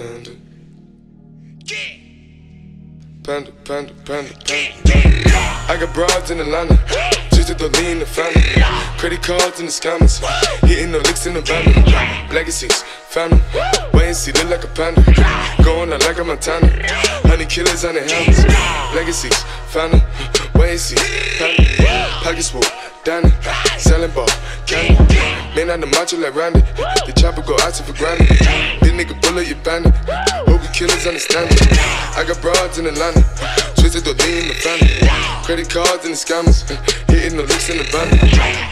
Panda. Panda, panda, panda, panda. I got broads in Atlanta. Just to lean the family. Credit cards in the scammers. Hitting the licks in the van. Legacies, family. Wait and see, look like a panda. Going out like a Montana. Honey killers on the helmets. Legacies, family. Wait and see, panda. Pockets full, Danny. Selling ball, candy. Man on the macho like Randy. The chopper go out to for granted. Nigga bullet, you bandit. Hope you killers understand it. I got broads in Atlanta. Twisted the lean in the family. Credit cards and the scammers. Hitting the licks in the van.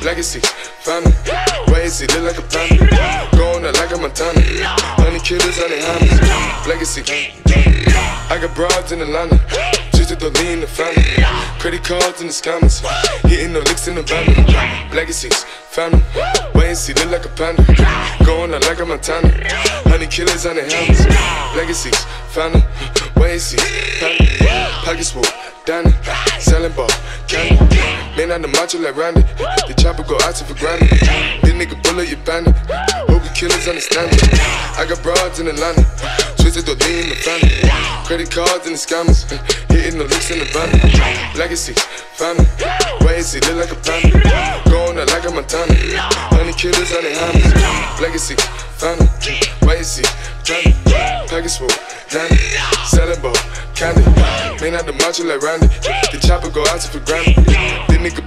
Legacy, family. Wait and see, look like a panda. Going out like a Montana. Honey killers on the hammers. Legacy. I got broads in Atlanta. Twisted the lean in the family. Credit cards and the scammers. Hitting the licks in the van. Legacies, family. Wait and see, look like a panda. Going out like a Montana. Honey killers on the helmets. Legacies, family. Wait and see, family. Pockets full, Danny. Selling ball, candy. Man on the macho like Randy. The chopper go out to for granted. This nigga bullet, you bandit. Hope killers understand it. I got broads in Atlanta. Twisted the lean in the family. Credit cards and the scammers. Hitting the licks in the van. Legacy, family. Wait and see, look like a panda. Killers on the hammers. Legacy, family. Wait and see, panda. Package full, Danny. Ball, candy. Man out the macho like Randy. The chopper go out to for granted. This nigga